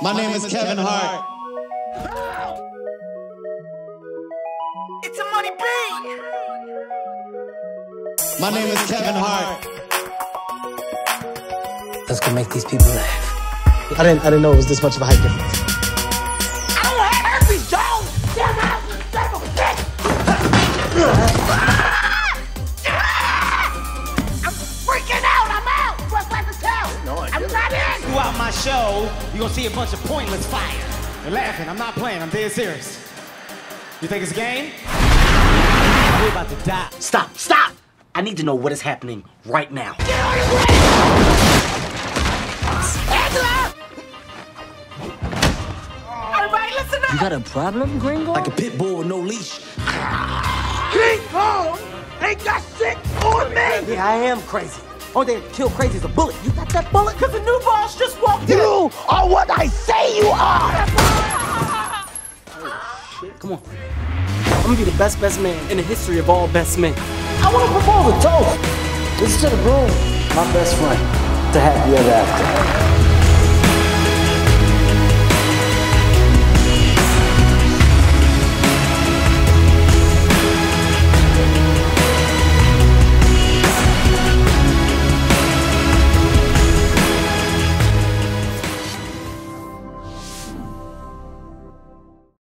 My name is Kevin Hart. It's a money beat. My name is Kevin Hart. Let's go make these people laugh. I didn't I didn't know it was this much of a height difference. My show, you're gonna see a bunch of pointless fire. They're laughing. I'm not playing. I'm dead serious. You think it's a game? We're about to die. Stop, stop! I need to know what is happening right now. Get out of here! Angela! Everybody listen up. You got a problem, Gringo? Like a pit bull with no leash. King Kong ain't got shit on me. Yeah, I am crazy. Only thing that kill crazy is a bullet. You got that bullet? Cause the new boss Come on. I'm gonna be the best best man in the history of all best men. I wanna propose a toast. This is to the groom, my best friend. To happy ever after.